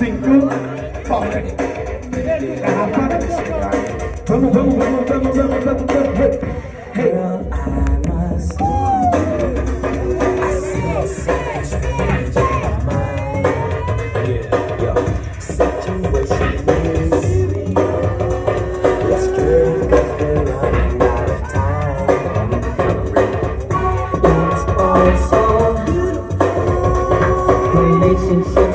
Cinco. Girl, I must I time. It's. Relationships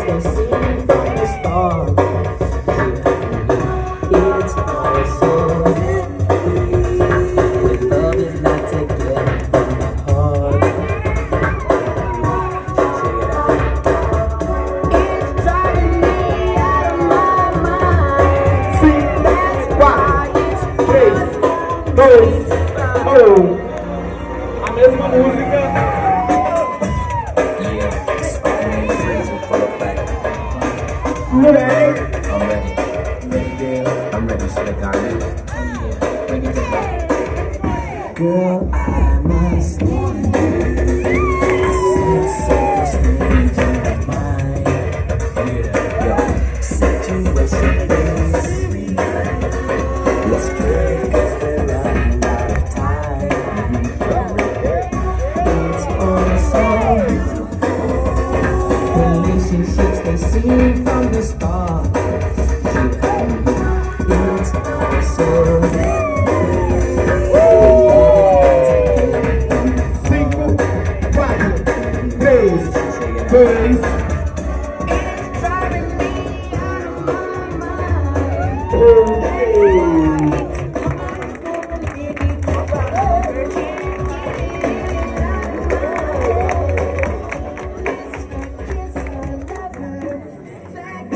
três, dois, um. A mesma música. Moleque. I'm ready. I'm ready. Girl, I must I sense Relationships they seem from the Cinco, quatro, três, dois,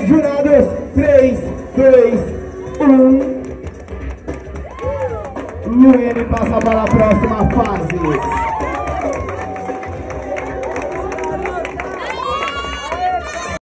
Jurados, 3, 2, 1. Luene passa para a próxima fase.